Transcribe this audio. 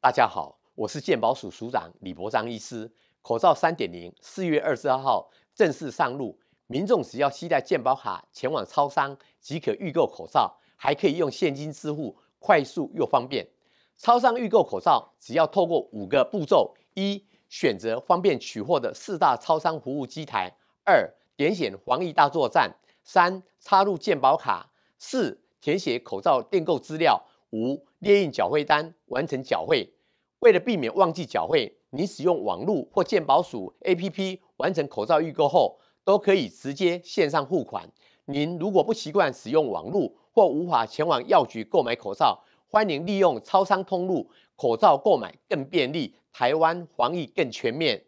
大家好，我是健保署署长李博章医师。口罩三点零四月二十二号正式上路，民众只要携带健保卡前往超商即可预购口罩，还可以用现金支付，快速又方便。超商预购口罩只要透过五个步骤：一、选择方便取货的四大超商服务机台；二、点选防疫大作战；三、插入健保卡；四、填写口罩订购资料；五、列印缴费单，完成缴费。为了避免忘记缴费，你使用网络或健保署 APP 完成口罩预购后，都可以直接线上付款。您如果不习惯使用网络或无法前往药局购买口罩，欢迎利用超商通路口罩购买更便利，台湾防疫更全面。